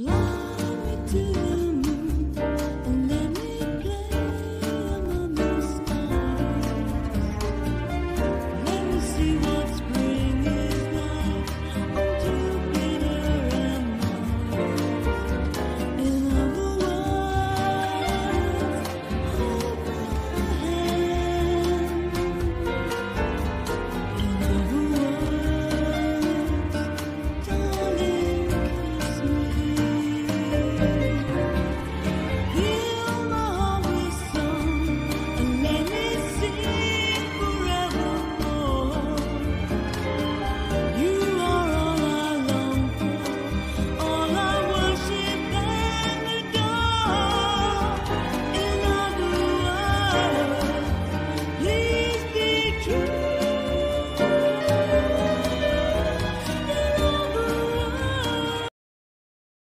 Love me too.